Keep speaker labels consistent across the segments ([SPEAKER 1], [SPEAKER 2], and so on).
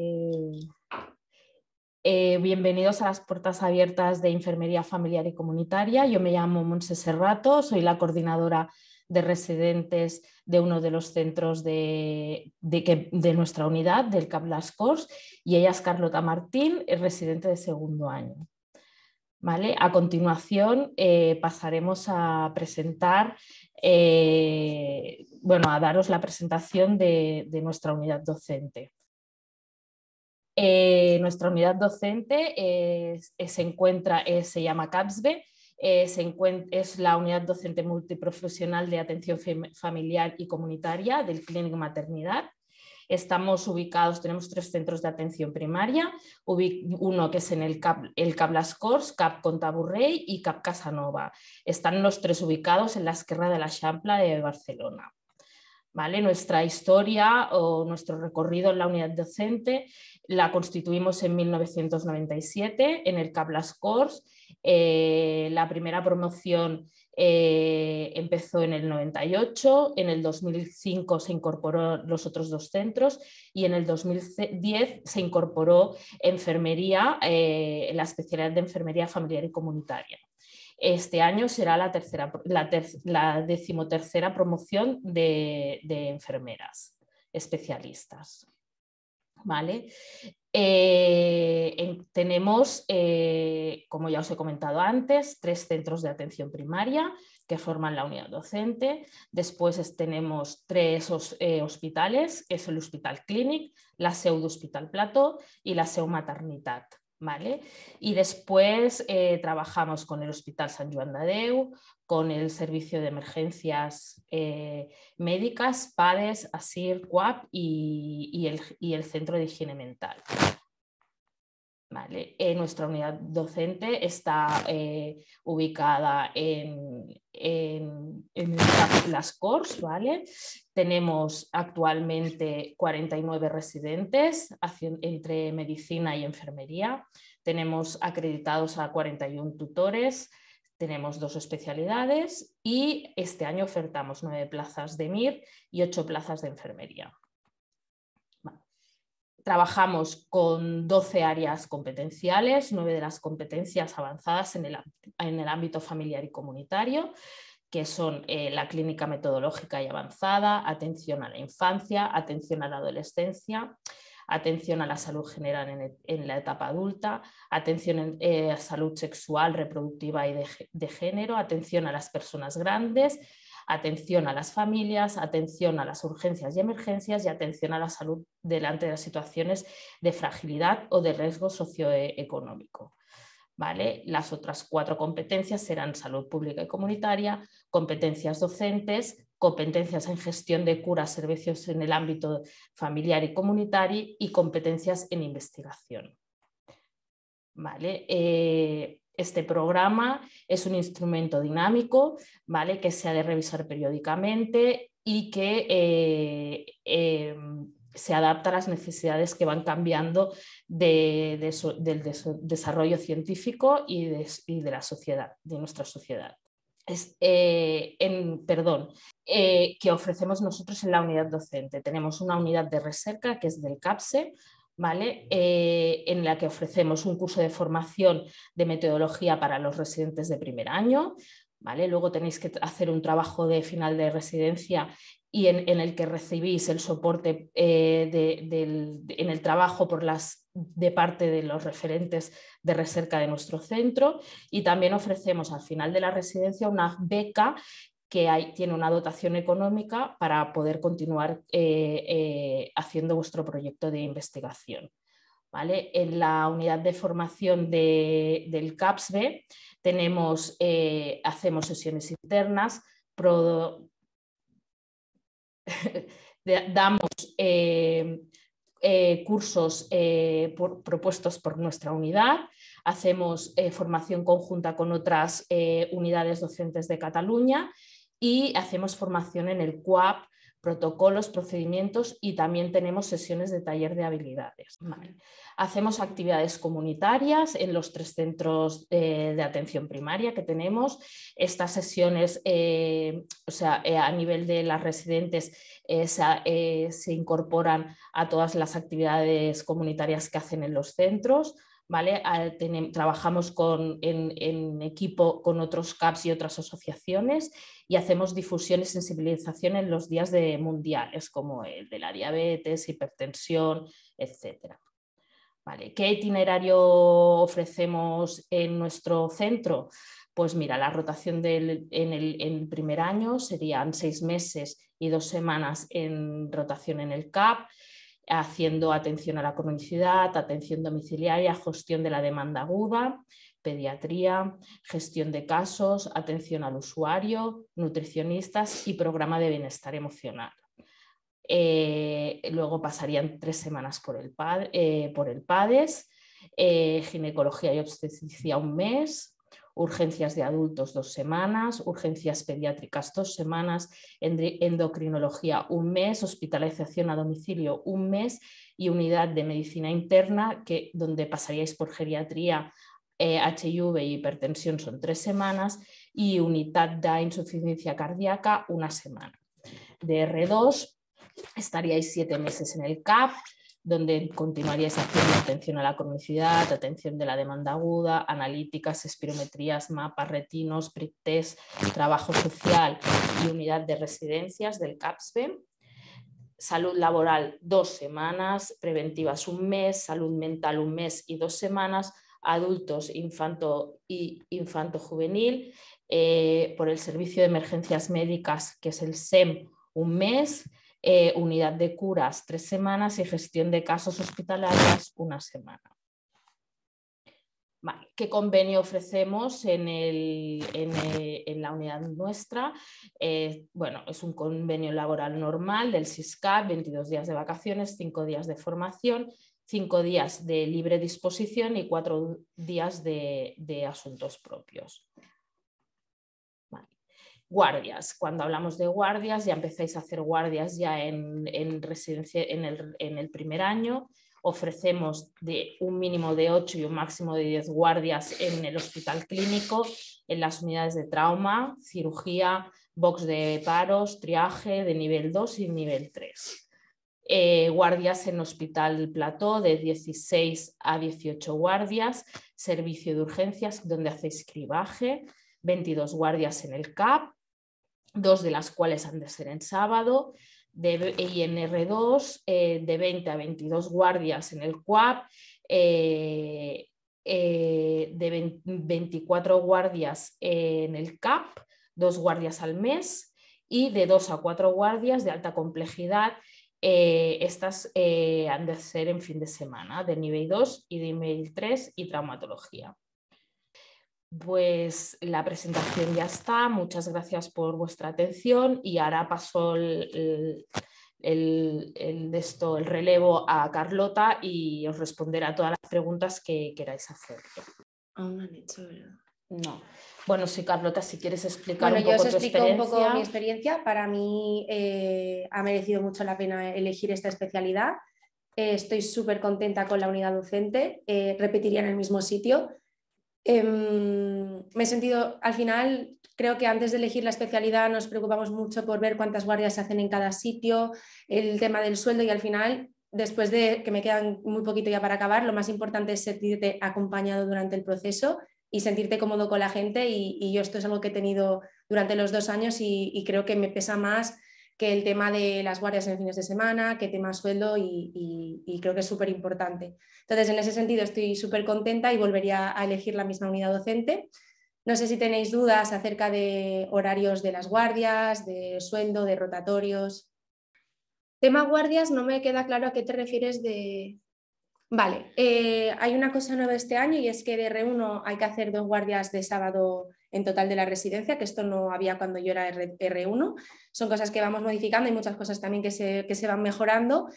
[SPEAKER 1] Eh, eh, bienvenidos a las puertas abiertas de Enfermería Familiar y Comunitaria. Yo me llamo Monse Serrato, soy la coordinadora de residentes de uno de los centros de, nuestra unidad, del CAP Las Cors, y ella es Carlota Martín, residente de segundo año. ¿Vale? A continuación eh, pasaremos a presentar, bueno, a daros la presentación de nuestra unidad docente. Eh, nuestra unidad docente se encuentra, se llama CAPSBE, es la unidad docente multiprofesional de atención familiar y comunitaria del Clínico Maternidad. Estamos ubicados, tenemos tres centros de atención primaria, uno que es en el CAP, el CAP Las CAP Contaburrey y CAP Casanova. Están los tres ubicados en la Esquerra de la Champla de Barcelona. Nuestra historia o nuestro recorrido en la unidad docente la constituimos en 1997 en el Cablas Cors. Eh, la primera promoción eh, empezó en el 98, en el 2005 se incorporó los otros dos centros y en el 2010 se incorporó enfermería, eh, la especialidad de enfermería familiar y comunitaria. Este año será la, tercera, la, decimotercera promoción de, enfermeras especialistas. ¿Vale? Eh, tenemos, eh, como ya os he comentado antes, tres centros de atención primaria que forman la unidad docente. Después tenemos tres eh, hospitales, que es el Hospital Clínic, la Seu Hospital Plató y la Seu Maternitat. ¿vale? Y después trabajamos con el Hospital San Joan de con el Servicio de Emergencias eh, Médicas, PADES, ASIR, CUAP y, el, Centro de Higiene Mental. Vale. Eh, nuestra unidad docente está ubicada en, en, las CORS, ¿vale? Tenemos actualmente 49 residentes entre medicina y enfermería. Tenemos acreditados a 41 tutores, tenemos dos especialidades y este año ofertamos nueve plazas de MIR y ocho plazas de enfermería. Trabajamos con 12 áreas competenciales, nueve de las competencias avanzadas en el, ámbito familiar y comunitario, que son eh, la clínica metodológica y avanzada, atención a la infancia, atención a la adolescencia, atención a la salud general en, la etapa adulta, atención eh, a salud sexual, reproductiva y de género, atención a las personas grandes, atención a las familias, atención a las urgencias y emergencias y atención a la salud delante de las situaciones de fragilidad o de riesgo socioeconómico. ¿Vale? Las otras cuatro competencias serán salud pública y comunitaria, competencias docentes, competencias en gestión de curas, servicios en el ámbito familiar y comunitario y competencias en investigación. ¿Vale? Eh, este programa es un instrumento dinámico ¿vale? que se ha de revisar periódicamente y que eh, em, se adapta a las necesidades que van cambiando del desarrollo científico y de, la sociedad, de nuestra sociedad. Eh, en, perdón, eh, que ofrecemos nosotros en la unidad docente. Tenemos una unidad de recerca que es del CAPSE, ¿vale? Eh, en la que ofrecemos un curso de formación de metodología para los residentes de primer año. ¿vale? Luego tenéis que hacer un trabajo de final de residencia y en, el que recibís el soporte eh, en el trabajo por las, de parte de los referentes de recerca de nuestro centro y también ofrecemos al final de la residencia una beca que tiene una dotación económica para poder continuar eh, eh, haciendo vuestro proyecto de investigación. ¿vale? En la unidad de formación del CAPSB tenemos, eh, hacemos sesiones internas, damos cursos propuestos por nuestra unidad, hacemos formación conjunta con otras unidades docentes de Cataluña y hacemos formación en el CUAP protocolos, procedimientos y también tenemos sesiones de taller de habilidades. Hacemos actividades comunitarias en los tres centros eh, de atención primaria que tenemos. Estas sesiones, eh, o sea, eh, a nivel de las residentes, se, se incorporan a todas las actividades comunitarias que hacen en los centros. ¿Vale? trabajamos con, en, equipo con otros CAPS y otras asociaciones y hacemos difusión y sensibilización en los días de mundiales como el de la diabetes, hipertensión, etc. ¿Vale? ¿Qué itinerario ofrecemos en nuestro centro? Pues mira, la rotación en, el, en, el, primer año serían seis meses y dos semanas en rotación en el CAP haciendo atención a la cronicidad, atención domiciliaria, gestión de la demanda aguda, pediatría, gestión de casos, atención al usuario, nutricionistas y programa de bienestar emocional. Eh, luego pasarían tres semanas por el, eh, por el PADES, eh, ginecología y obstetricia un mes, urgencias de adultos dos semanas, urgencias pediátricas dos semanas, endocrinología un mes, hospitalización a domicilio un mes y unidad de medicina interna, que, donde pasaríais por geriatría, HIV eh, y hipertensión son tres semanas y unidad de insuficiencia cardíaca una semana. De R2 estaríais siete meses en el CAP, donde continuaríais haciendo atención a la cronicidad, atención de la demanda aguda, analíticas, espirometrías, mapas, retinos, prick trabajo social y unidad de residencias del CAPSBE. Salud laboral dos semanas, preventivas un mes, salud mental un mes y dos semanas, adultos, infanto y infanto juvenil, eh, por el servicio de emergencias médicas que es el SEM un mes, eh, unidad de curas tres semanas y gestión de casos hospitalarios una semana. ¿Qué convenio ofrecemos en, la unidad nuestra? Eh, bueno, es un convenio laboral normal del SISCAP, 22 días de vacaciones, 5 días de formación, 5 días de libre disposición y 4 días de asuntos propios. Guardias. Cuando hablamos de guardias, ya empezáis a hacer guardias ya en, residencia en el, primer año. Ofrecemos de un mínimo de 8 y un máximo de 10 guardias en el hospital clínico, en las unidades de trauma, cirugía, box de paros, triaje de nivel 2 y nivel 3. Eh, guardias en Hospital Plató de 16 a 18 guardias, servicio de urgencias donde hacéis cribaje, 22 guardias en el CAP, dos de las cuales han de ser en sábado, de, y en R2 eh, de 20 a 22 guardias en el CUAP, eh, eh, de 24 guardias en el CAP, dos guardias al mes y de 2 a 4 guardias de alta complejidad. estas han de ser en fin de semana, de nivel 2 y de nivel 3 y traumatología. Pues la presentación ya está. Muchas gracias por vuestra atención y ahora paso el, esto, el relevo a Carlota y os responderá todas las preguntas que queráis hacer.
[SPEAKER 2] Aún han hecho,
[SPEAKER 1] No. Bueno, sí, Carlota, si quieres explicar un
[SPEAKER 2] poco
[SPEAKER 1] yo os
[SPEAKER 2] explico un poco mi experiencia. Para mí eh, ha merecido mucho la pena elegir esta especialidad. Eh, estoy súper contenta con la unidad docente. Eh, repetiría en el mismo sitio Em, me he sentido, al final, creo que antes de elegir la especialidad nos preocupamos mucho por ver cuántas guardias se hacen en cada sitio, el tema del sueldo y al final, después de que me quedan muy poquito ya para acabar, lo más importante es sentirte acompañado durante el proceso y sentirte cómodo con la gente y, yo esto es algo que he tenido durante los dos años y creo que me pesa más que el tema de las guardias en fines de semana, que tema sueldo y, creo que es súper importante. Entonces, en ese sentido estoy súper contenta y volvería a elegir la misma unidad docente. No sé si tenéis dudas acerca de horarios de las guardias, de sueldo, de rotatorios. Tema guardias, no me queda claro a qué te refieres de... Vale, eh, hay una cosa nueva este año y es que de R1 hay que hacer dos guardias de sábado en total de la residencia, que esto no había cuando yo era R1. Son cosas que vamos modificando y muchas cosas también que se, que se van mejorando.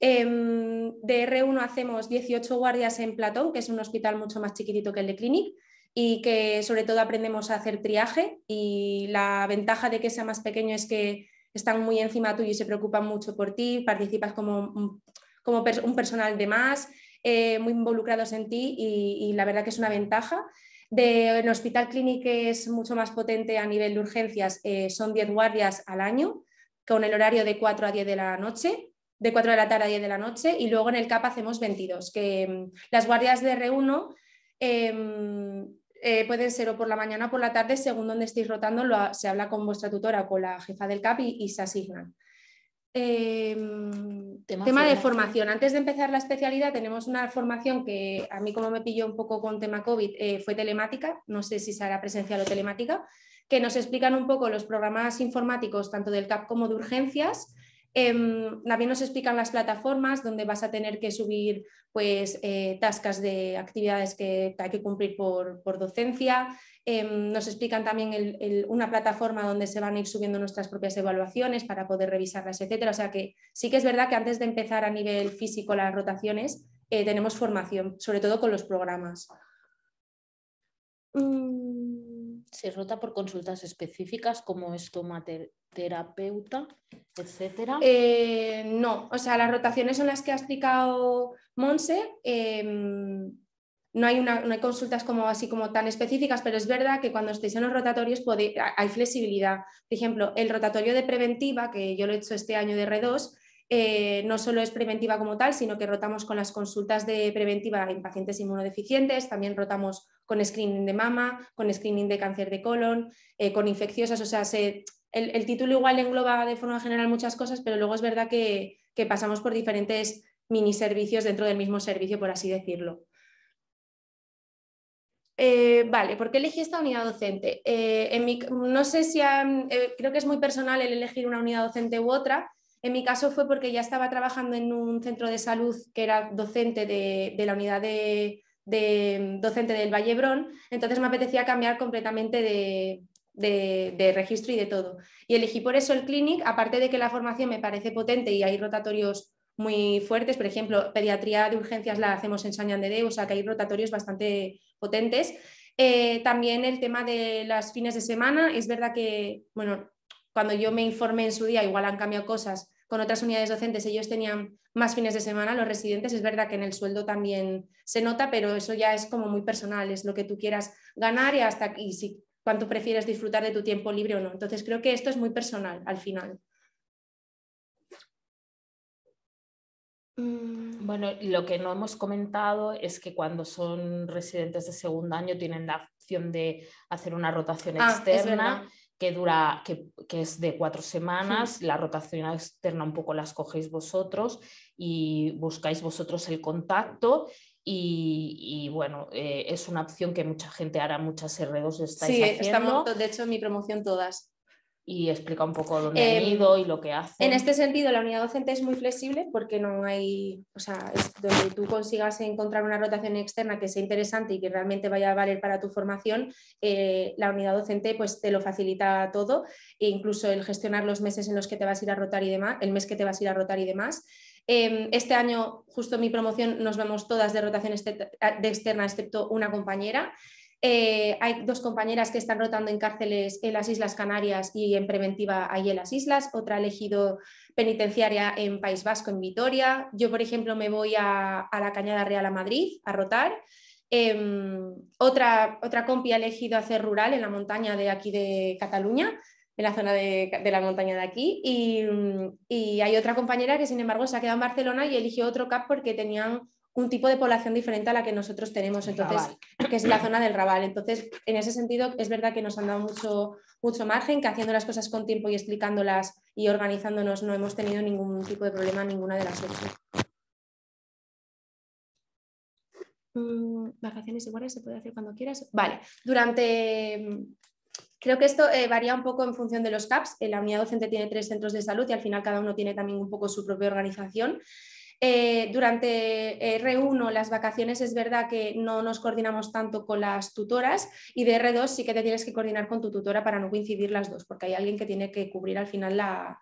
[SPEAKER 2] Em, de R1 hacemos 18 guardias en Platón, que es un hospital mucho más chiquitito que el de Clinic y que sobre todo aprendemos a hacer triaje y la ventaja de que sea más pequeño es que están muy encima tuyo y se preocupan mucho por ti, participas como, como un personal de más, eh, muy involucrados en ti y, la verdad que es una ventaja. De, en Hospital Clinic es mucho más potente a nivel de urgencias, eh, son 10 guardias al año, con el horario de 4 a 10 de la noche, de 4 de la tarde a 10 de la noche, y luego en el CAP hacemos 22, que mm, las guardias de R1 em, eh, pueden ser o por la mañana o por la tarde, según donde estéis rotando, se habla con vuestra tutora o con la jefa del CAP y se asignan. Em, tema, de formación. Antes de empezar la especialidad tenemos una formación que a mí como me pilló un poco con tema COVID eh, fue telemática, no sé si será presencial o telemática, que nos explican un poco los programas informáticos tanto del CAP como de urgencias. Em, también nos explican las plataformas donde vas a tener que subir pues, eh, tascas de actividades que hay que cumplir por, por docencia, Em, nos explican también una plataforma donde se van a ir subiendo nuestras propias evaluaciones para poder revisarlas, etcétera. O sea que sí que es verdad que antes de empezar a nivel físico las rotaciones, eh, tenemos formación, sobre todo con los programas.
[SPEAKER 1] Mm, ¿Se rota por consultas específicas como estomaterapeuta, etcétera?
[SPEAKER 2] Eh, no, o sea, las rotaciones son las que ha explicado Monse. Em, no hay, una, hay, consultas como así como tan específicas, pero es verdad que cuando estéis en los rotatorios hay flexibilidad. Por ejemplo, el rotatorio de preventiva, que yo lo he hecho este año de R2, eh, no solo es preventiva como tal, sino que rotamos con las consultas de preventiva en pacientes inmunodeficientes, también rotamos con screening de mama, con screening de cáncer de colon, eh, con infecciosas, o sea, el, título igual engloba de forma general muchas cosas, pero luego es verdad que, pasamos por diferentes mini servicios dentro del mismo servicio, por así decirlo. Eh, vale, ¿por qué elegí esta unidad docente? Eh, no sé si eh, creo que es muy personal el elegir una unidad docente u otra. En mi caso fue porque ya estaba trabajando en un centro de salud que era docente de, la unidad de, docente del Vallebrón, entonces me apetecía cambiar completamente de, de, registro y de todo. Y elegí por eso el clinic, aparte de que la formación me parece potente y hay rotatorios muy fuertes, por ejemplo, pediatría de urgencias la hacemos en Sañan de o sea que hay rotatorios bastante potentes. Eh, también el tema de las fines de semana, es verdad que, bueno, cuando yo me informé en su día, igual han cambiado cosas con otras unidades docentes, ellos tenían más fines de semana, los residentes, es verdad que en el sueldo también se nota, pero eso ya es como muy personal, es lo que tú quieras ganar y hasta y si cuánto prefieres disfrutar de tu tiempo libre o no. Entonces creo que esto es muy personal al final.
[SPEAKER 1] Mm. Bueno, lo que no hemos comentado es que cuando son residentes de segundo año tienen la opción de hacer una rotación ah, externa que dura, que, es de cuatro semanas. La rotación externa un poco la escogéis vosotros y buscáis vosotros el contacto. Y, bueno, eh, es una opción que mucha gente hará, muchas R2 estáis sí,
[SPEAKER 2] estamos, de hecho, en mi promoción todas
[SPEAKER 1] y explica un poco dónde han em, ido y lo que hacen.
[SPEAKER 2] En este sentido, la unidad docente es muy flexible porque no hay, o sea, es donde tú consigas encontrar una rotación externa que sea interesante y que realmente vaya a valer para tu formación, eh, la unidad docente pues te lo facilita todo e incluso el gestionar los meses en los que te vas a ir a rotar y demás, el mes que te vas a ir a rotar y demás. Em, este año, justo mi promoción, nos vemos todas de rotación de externa, excepto una compañera. Eh, hay dos compañeras que están rotando en cárceles en las Islas Canarias y en preventiva ahí en las islas. Otra ha elegido penitenciaria en País Vasco, en Vitoria. Yo, por ejemplo, me voy a, la Cañada Real a Madrid a rotar. Em, otra, otra compi ha elegido hacer rural en la montaña de aquí de Cataluña, en la zona de, la montaña de aquí. Y, y, hay otra compañera que, sin embargo, se ha quedado en Barcelona y eligió otro CAP porque tenían un tipo de población diferente a la que nosotros tenemos, entonces, que es la zona del Raval. Entonces, en ese sentido, es verdad que nos han dado mucho, mucho margen, que haciendo las cosas con tiempo y explicándolas y organizándonos no hemos tenido ningún tipo de problema en ninguna de las ocho. Mm, vacaciones iguales se puede hacer cuando quieras. Vale, durante Creo que esto eh, varía un poco en función de los CAPS. La unidad docente tiene tres centros de salud y al final cada uno tiene también un poco su propia organización. Eh, durante R1 las vacaciones es verdad que no nos coordinamos tanto con las tutoras y de R2 sí que te tienes que coordinar con tu tutora para no coincidir las dos, porque hay alguien que tiene que cubrir al final la,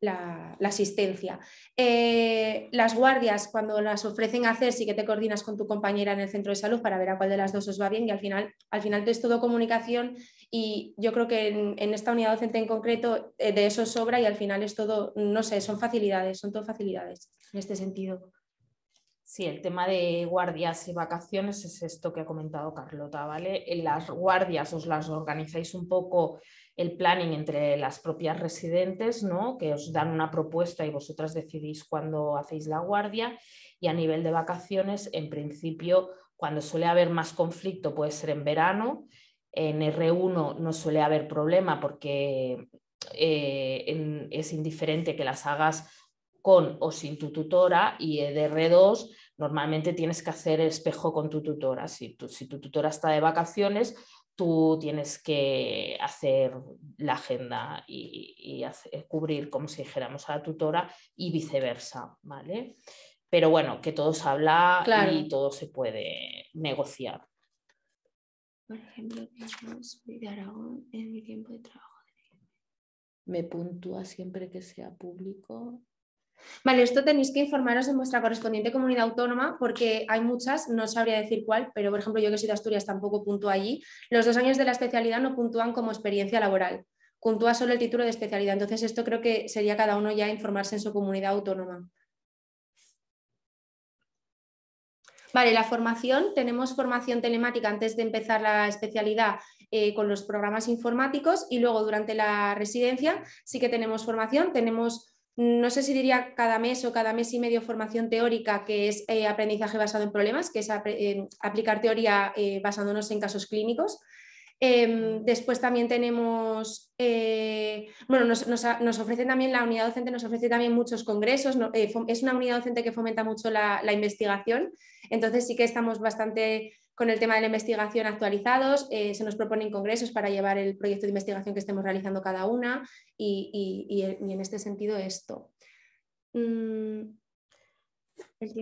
[SPEAKER 2] la, asistencia. Eh, las guardias, cuando las ofrecen hacer, sí que te coordinas con tu compañera en el centro de salud para ver a cuál de las dos os va bien y al final, al final es todo comunicación y yo creo que en, esta unidad docente en concreto eh, de eso sobra y al final es todo, no sé, son facilidades, son todo facilidades en este sentido.
[SPEAKER 1] Sí, el tema de guardias y vacaciones es esto que ha comentado Carlota, ¿vale? Las guardias os las organizáis un poco el planning entre las propias residentes, ¿no? Que os dan una propuesta y vosotras decidís cuándo hacéis la guardia. Y a nivel de vacaciones, en principio, cuando suele haber más conflicto puede ser en verano. En R1 no suele haber problema porque eh, es indiferente que las hagas con o sin tu tutora y de R2 normalmente tienes que hacer espejo con tu tutora. Si tu, si tu tutora está de vacaciones, tú tienes que hacer la agenda y, cubrir, como si dijéramos, a la tutora y viceversa, ¿vale? Pero bueno, que todo se habla y todo se puede negociar.
[SPEAKER 2] Por ejemplo, de Aragón en mi tiempo de trabajo.
[SPEAKER 1] Me puntúa siempre que sea público
[SPEAKER 2] Vale, esto tenéis que informaros en vuestra correspondiente comunidad autónoma porque hay muchas, no sabría decir cuál, pero por ejemplo yo que soy de Asturias tampoco puntúo allí. Los dos años de la especialidad no puntúan como experiencia laboral, puntúa solo el título de especialidad. Entonces esto creo que sería cada uno ya informarse en su comunidad autónoma. Vale, la formación, tenemos formación telemática antes de empezar la especialidad eh, con los programas informáticos y luego durante la residencia sí que tenemos formación, tenemos no sé si diría cada mes o cada mes y medio formación teórica, que es eh, aprendizaje basado en problemas, que es eh, aplicar teoría eh, basándonos en casos clínicos. Em, después también tenemos, bueno, nos, ofrece también la unidad docente, nos ofrece también muchos congresos, es una unidad docente que fomenta mucho la, la, investigación, entonces sí que estamos bastante con el tema de la investigación actualizados, eh, se nos proponen congresos para llevar el proyecto de investigación que estemos realizando cada una y, en este sentido esto. Mm,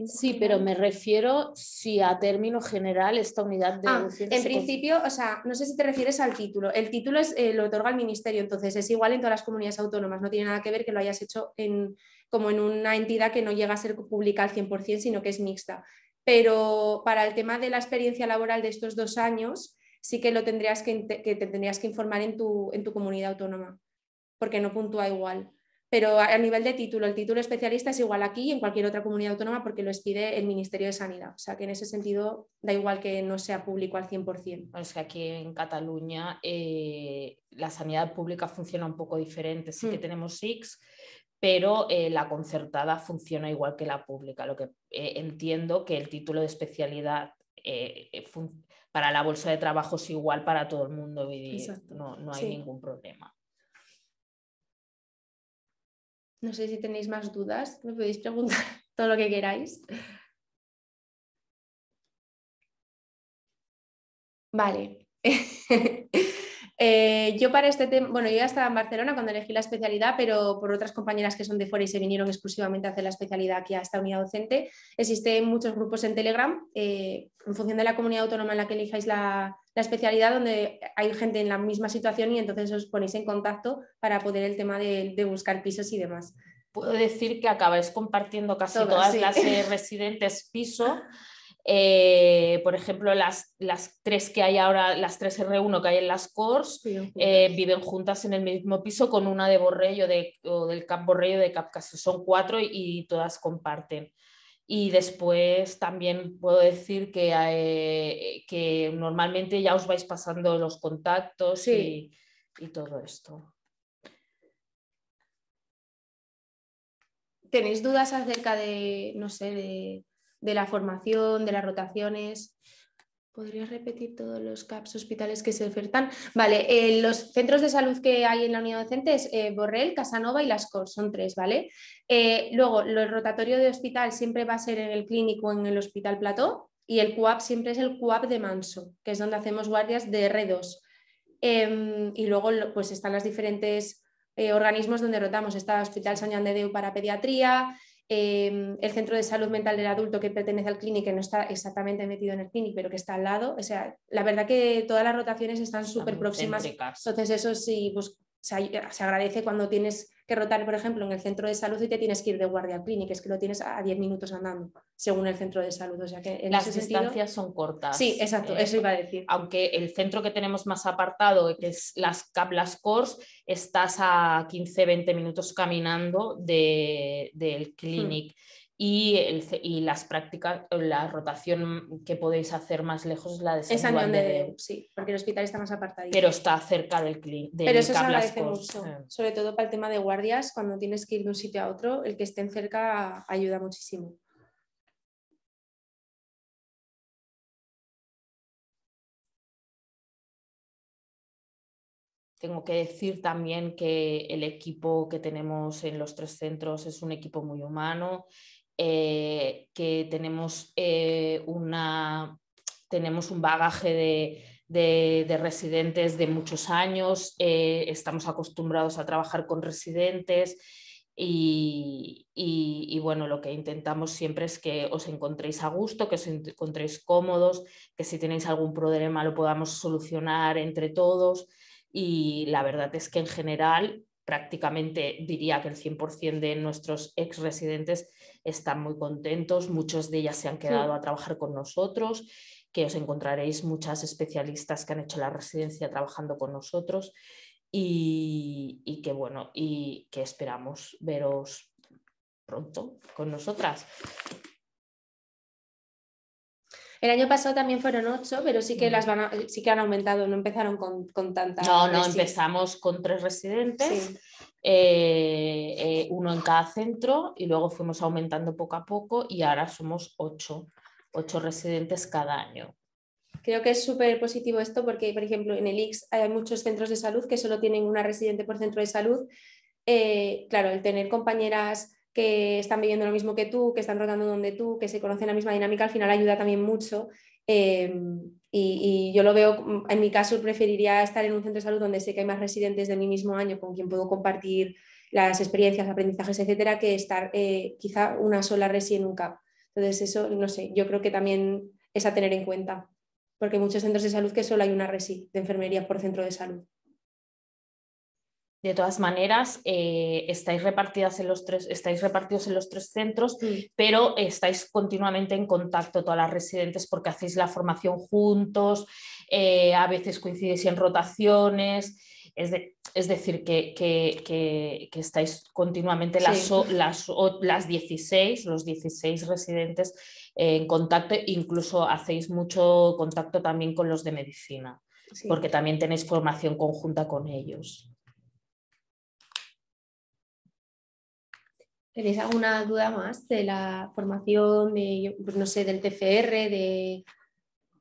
[SPEAKER 1] sí, pero me refiero si a término general esta unidad de
[SPEAKER 2] ah, En principio, o sea, no sé si te refieres al título. El título es, eh, lo otorga el ministerio, entonces es igual en todas las comunidades autónomas. No tiene nada que ver que lo hayas hecho en, como en una entidad que no llega a ser pública al 100%, sino que es mixta pero para el tema de la experiencia laboral de estos dos años, sí que lo tendrías que, te tendrías que informar en tu, en tu comunidad autónoma, porque no puntúa igual. Pero a nivel de título, el título especialista es igual aquí y en cualquier otra comunidad autónoma porque lo expide el Ministerio de Sanidad. O sea que en ese sentido da igual que no sea público al 100%.
[SPEAKER 1] Es que aquí en Cataluña eh, la sanidad pública funciona un poco diferente. Sí que mm. tenemos SIX, pero eh, la concertada funciona igual que la pública. Lo que eh, entiendo que el título de especialidad eh, para la bolsa de trabajo es igual para todo el mundo no, no, hay ningún problema.
[SPEAKER 2] No sé si tenéis más dudas, me podéis preguntar todo lo que queráis. Vale. Eh, yo para este tema, bueno, yo ya estaba en Barcelona cuando elegí la especialidad, pero por otras compañeras que son de fuera y se vinieron exclusivamente a hacer la especialidad aquí a esta unidad docente, existen muchos grupos en Telegram, eh, en función de la comunidad autónoma en la que elijáis la, especialidad, donde hay gente en la misma situación y entonces os ponéis en contacto para poder el tema de, buscar pisos y demás.
[SPEAKER 1] Puedo decir que acabáis compartiendo casi todas, las eh, residentes piso. Eh, por ejemplo, las, las, tres que hay ahora, las tres R1 que hay en las CORS, eh, viven juntas en el mismo piso con una de Borrello de, o del Cap Borrello de Capcas. Son cuatro y, todas comparten. Y después también puedo decir que, eh, que normalmente ya os vais pasando los contactos y, y todo esto.
[SPEAKER 2] ¿Tenéis dudas acerca de, no sé, de de la formación, de las rotaciones. ¿Podrías repetir todos los CAPS hospitales que se ofertan? Vale, eh, los centros de salud que hay en la unidad docente es eh, Borrell, Casanova y Las Cors, son tres, ¿vale? Eh, luego, el rotatorio de hospital siempre va a ser en el clínico en el Hospital Plató y el CUAP siempre es el CUAP de Manso, que es donde hacemos guardias de R2. Em, y luego pues están los diferentes organismos donde rotamos. Está el Hospital San Juan de Deu para pediatría, Em, el centro de salud mental del adulto que pertenece al clínico, que no está exactamente metido en el clínico, pero que está al lado. O sea, la verdad que todas las rotaciones están súper próximas. Entonces, eso sí, pues se, agradece cuando tienes que rotar, por ejemplo, en el centro de salud y te tienes que ir de guardia clínica, es que lo tienes a 10 minutos andando, según el centro de salud. O sea que
[SPEAKER 1] en Las distancias son cortas.
[SPEAKER 2] Sí, exacto, eso iba a decir.
[SPEAKER 1] Aunque el centro que tenemos más apartado, que es las Caplas Cors, estás a 15-20 minutos caminando del de, clinic. Hmm y, el, y, las prácticas, la rotación que podéis hacer más lejos es la de
[SPEAKER 2] San Juan de, Sí, porque el hospital está más apartado.
[SPEAKER 1] Pero está cerca del cliente.
[SPEAKER 2] Pero eso se agradece mucho, sobre todo para el tema de guardias, cuando tienes que ir de un sitio a otro, el que estén cerca ayuda muchísimo.
[SPEAKER 1] Tengo que decir también que el equipo que tenemos en los tres centros es un equipo muy humano eh, que tenemos, eh, una, tenemos un bagaje de, residentes de muchos años, eh, estamos acostumbrados a trabajar con residentes y, y, bueno, lo que intentamos siempre es que os encontréis a gusto, que os encontréis cómodos, que si tenéis algún problema lo podamos solucionar entre todos y la verdad es que en general prácticamente diría que el 100% de nuestros ex residentes están muy contentos, muchos de ellas se han quedado a trabajar con nosotros, que os encontraréis muchas especialistas que han hecho la residencia trabajando con nosotros y, que bueno, y que esperamos veros pronto con nosotras.
[SPEAKER 2] El año pasado también fueron ocho, pero sí que, las van sí que han aumentado, no empezaron con, con tanta.
[SPEAKER 1] No, no, empezamos con tres residentes, eh, eh, uno en cada centro, y luego fuimos aumentando poco a poco y ahora somos ocho, ocho residentes cada año.
[SPEAKER 2] Creo que es súper positivo esto porque, por ejemplo, en el IX hay muchos centros de salud que solo tienen una residente por centro de salud. Eh, claro, el tener compañeras que están viviendo lo mismo que tú, que están rotando donde tú, que se conocen la misma dinámica, al final ayuda también mucho. Em, y, yo lo veo, mm, en mi caso preferiría estar en un centro de salud donde sé que hay más residentes de mi mismo año con quien puedo compartir las experiencias, aprendizajes, etcétera, que estar eh, quizá una sola resi en un CAP. Entonces, eso, no sé, yo creo que también es a tener en cuenta, porque hay muchos centros de salud que solo hay una resi de enfermería por centro de salud.
[SPEAKER 1] De todas maneras, eh, estáis, repartidas en los tres, estáis repartidos en los tres centros, mm. pero estáis continuamente en contacto todas las residentes porque hacéis la formación juntos, eh, a veces coincidís en rotaciones. Es, decir, que, estáis continuamente las, las, las 16, los 16 residentes en contacto, incluso hacéis mucho contacto también con los de medicina, porque también tenéis formación conjunta con ellos.
[SPEAKER 2] ¿Tenéis alguna duda más de la formación, de, no sé, del TFR, de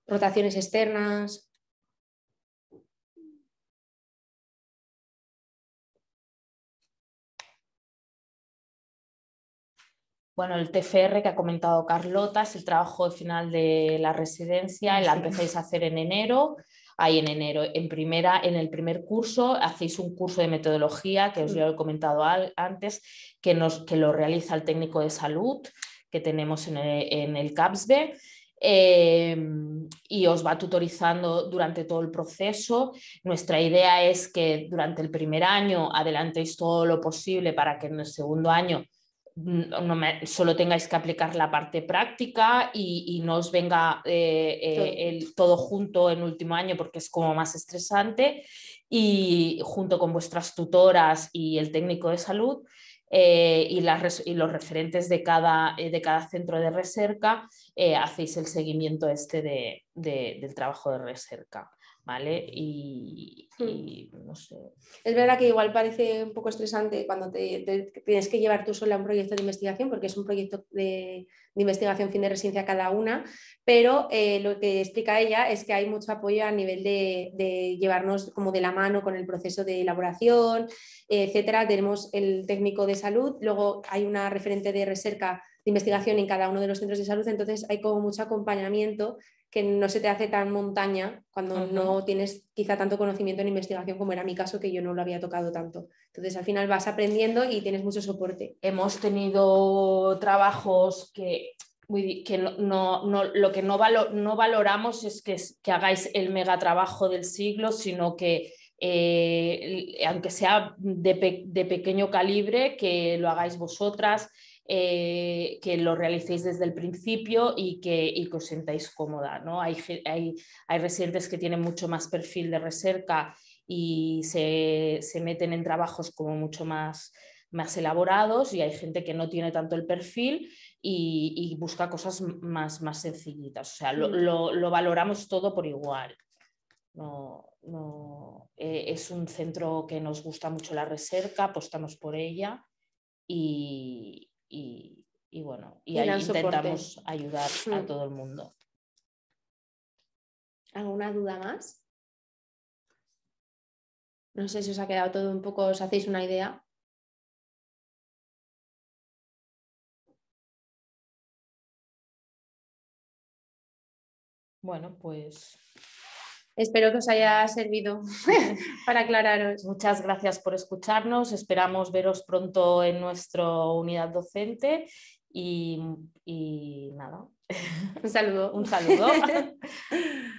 [SPEAKER 2] rotaciones externas?
[SPEAKER 1] Bueno, el TFR que ha comentado Carlota es el trabajo final de la residencia, la empezáis a hacer en enero ahí en enero. En, primera, en el primer curso hacéis un curso de metodología que os ya he comentado antes, que, nos, que lo realiza el técnico de salud que tenemos en el, en CAPSB. Em, y os va tutorizando durante todo el proceso. Nuestra idea es que durante el primer año adelantéis todo lo posible para que en el segundo año no solo tengáis que aplicar la parte práctica y, no os venga eh, eh, el, todo junto en último año porque es como más estresante y junto con vuestras tutoras y el técnico de salud eh, y, las, y, los referentes de cada, de cada centro de recerca hacéis el seguimiento este de, del trabajo de recerca. ¿Vale? Y, hmm. no sé.
[SPEAKER 2] Es verdad que igual parece un poco estresante cuando te, tienes que llevar tú sola un proyecto de investigación, porque es un proyecto de, investigación fin de residencia cada una, pero eh, lo que explica ella es que hay mucho apoyo a nivel de, llevarnos como de la mano con el proceso de elaboración, etcétera. Tenemos el técnico de salud, luego hay una referente de recerca de investigación en cada uno de los centros de salud, entonces hay como mucho acompañamiento que no se te hace tan montaña cuando no tienes quizá tanto conocimiento en investigación como era mi caso, que yo no lo había tocado tanto. Entonces al final vas aprendiendo y tienes mucho soporte.
[SPEAKER 1] Hemos tenido trabajos que, que no, lo que no, no valoramos es que, que hagáis el mega trabajo del siglo, sino que eh, aunque sea de, pequeño calibre, que lo hagáis vosotras, eh, que lo realicéis desde el principio y que, os sentáis cómoda. ¿no? Hay, hay, hay, residentes que tienen mucho más perfil de recerca y se, se meten en trabajos como mucho más, más elaborados y hay gente que no tiene tanto el perfil y, busca cosas más, más sencillitas. O sea, lo, mm. lo, valoramos todo por igual. No, no, eh, es un centro que nos gusta mucho la recerca, apostamos por ella y, y, bueno, y, ahí intentamos ayudar a mm. todo el mundo.
[SPEAKER 2] ¿Alguna duda más? No sé si os ha quedado todo un poco, os hacéis una idea.
[SPEAKER 1] Bueno, pues...
[SPEAKER 2] Espero que os haya servido para aclararos.
[SPEAKER 1] Muchas gracias por escucharnos. Esperamos veros pronto en nuestra unidad docente y, y nada.
[SPEAKER 2] Un saludo.
[SPEAKER 1] Un saludo.